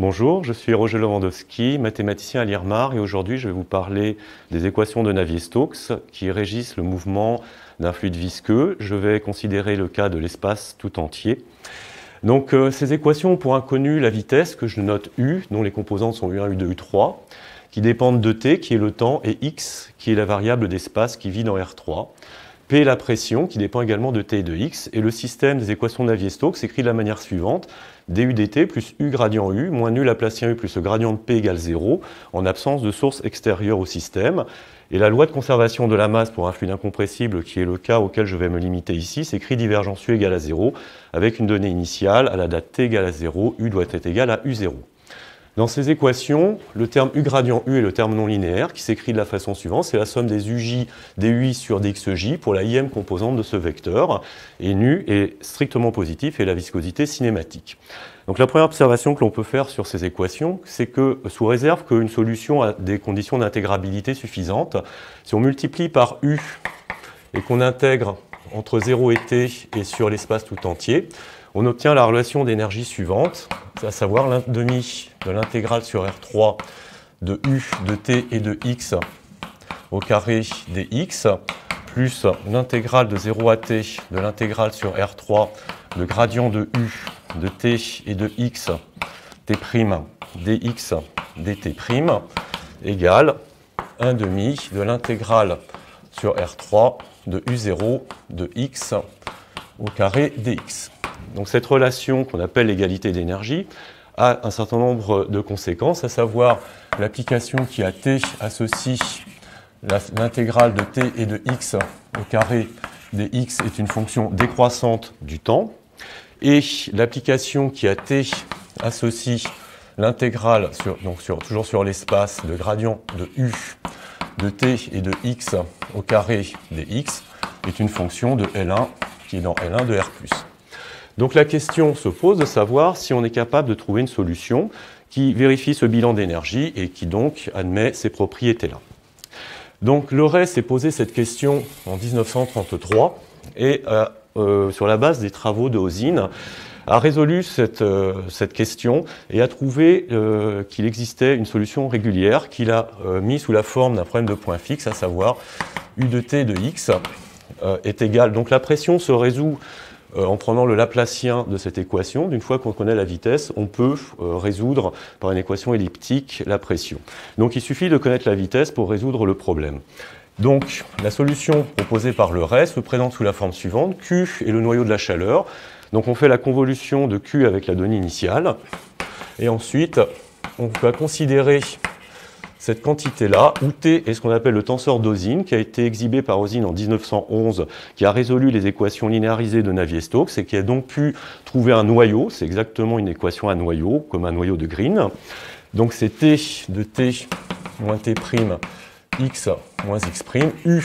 Bonjour, je suis Roger Lewandowski, mathématicien à l'IRMAR et aujourd'hui je vais vous parler des équations de Navier-Stokes qui régissent le mouvement d'un fluide visqueux. Je vais considérer le cas de l'espace tout entier. Donc euh, ces équations ont pour inconnu la vitesse que je note u, dont les composantes sont u1, u2, u3, qui dépendent de t, qui est le temps, et x, qui est la variable d'espace qui vit dans R3. P la pression, qui dépend également de T et de X, et le système des équations Navier-Stokes s'écrit de la manière suivante, du dt plus U gradient U, moins nu Laplacien U plus le gradient de P égale 0, en absence de source extérieure au système. Et la loi de conservation de la masse pour un fluide incompressible, qui est le cas auquel je vais me limiter ici, s'écrit divergence U égale à 0, avec une donnée initiale, à la date T égale à 0, U doit être égal à U0. Dans ces équations, le terme U gradient U est le terme non linéaire qui s'écrit de la façon suivante. C'est la somme des UJ des UI sur dxj pour la IM composante de ce vecteur. Et nu est strictement positif et la viscosité cinématique. Donc la première observation que l'on peut faire sur ces équations, c'est que sous réserve qu'une solution a des conditions d'intégrabilité suffisantes, si on multiplie par U et qu'on intègre entre 0 et t et sur l'espace tout entier, on obtient la relation d'énergie suivante, à savoir l'un demi de l'intégrale sur R3 de U de t et de x au carré dx, plus l'intégrale de 0 à t de l'intégrale sur R3 de gradient de U de t et de x t' dx dt' égale 1 demi de l'intégrale sur R3 de U0 de x au carré dx. Donc cette relation qu'on appelle l'égalité d'énergie a un certain nombre de conséquences, à savoir l'application qui a t associe l'intégrale de t et de x au carré des x est une fonction décroissante du temps, et l'application qui a t associe l'intégrale, donc toujours sur l'espace, de gradient de u de t et de x au carré des x est une fonction de L1 qui est dans L1 de R+. Donc la question se pose de savoir si on est capable de trouver une solution qui vérifie ce bilan d'énergie et qui donc admet ces propriétés-là. Donc le s'est posé cette question en 1933 et euh, euh, sur la base des travaux de Ozine a résolu cette, euh, cette question et a trouvé qu'il existait une solution régulière qu'il a mis sous la forme d'un problème de point fixe, à savoir U de t de x est égal. Donc la pression se résout euh, en prenant le Laplacien de cette équation, d'une fois qu'on connaît la vitesse, on peut euh, résoudre par une équation elliptique la pression. Donc il suffit de connaître la vitesse pour résoudre le problème. Donc la solution proposée par le Ray se présente sous la forme suivante. Q est le noyau de la chaleur. Donc on fait la convolution de Q avec la donnée initiale. Et ensuite, on va considérer cette quantité-là, où T est ce qu'on appelle le tenseur d'Ozine, qui a été exhibé par Ozine en 1911, qui a résolu les équations linéarisées de Navier-Stokes et qui a donc pu trouver un noyau, c'est exactement une équation à noyau, comme un noyau de Green. Donc c'est T de T moins T' x moins x', U,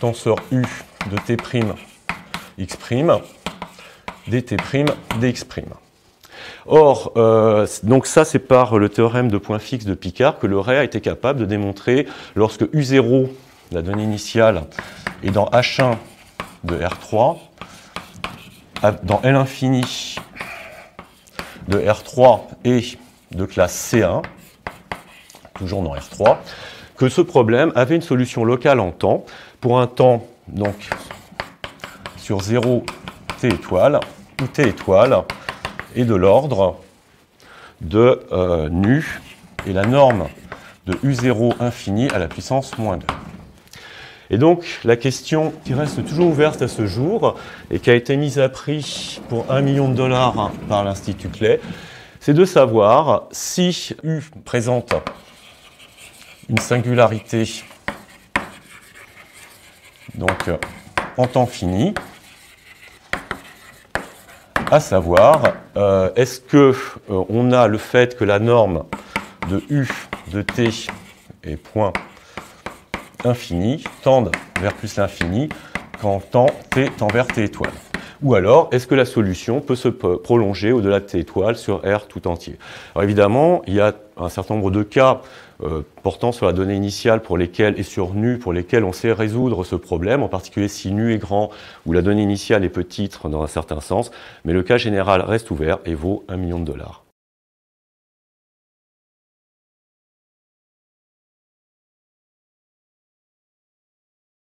tenseur U de T' x', dt' dx'. Or, euh, donc ça, c'est par le théorème de point fixe de Picard que le Ray a été capable de démontrer lorsque U0, la donnée initiale, est dans H1 de R3, dans L infini de R3 et de classe C1, toujours dans R3, que ce problème avait une solution locale en temps pour un temps donc sur 0 t étoile, ou t étoile, et de l'ordre de euh, nu et la norme de U0 infini à la puissance moins 2. Et donc la question qui reste toujours ouverte à ce jour et qui a été mise à prix pour 1 million de dollars par l'Institut Clay, c'est de savoir si U présente une singularité donc en temps fini, à savoir, euh, est-ce que euh, on a le fait que la norme de U de t est point infini tende vers plus l'infini quand t tend vers t étoile? Ou alors, est-ce que la solution peut se prolonger au-delà de t étoiles sur R tout entier? Alors évidemment, il y a un certain nombre de cas euh, portant sur la donnée initiale pour lesquels, et sur nu pour lesquels on sait résoudre ce problème, en particulier si nu est grand ou la donnée initiale est petite dans un certain sens, mais le cas général reste ouvert et vaut un million de dollars.